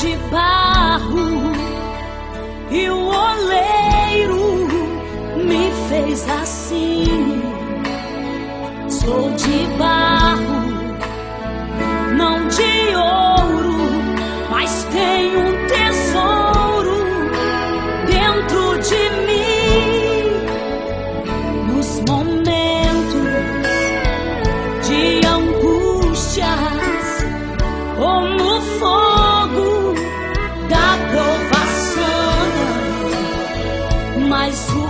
de barro e o oleiro me fez assim. Sou de mas o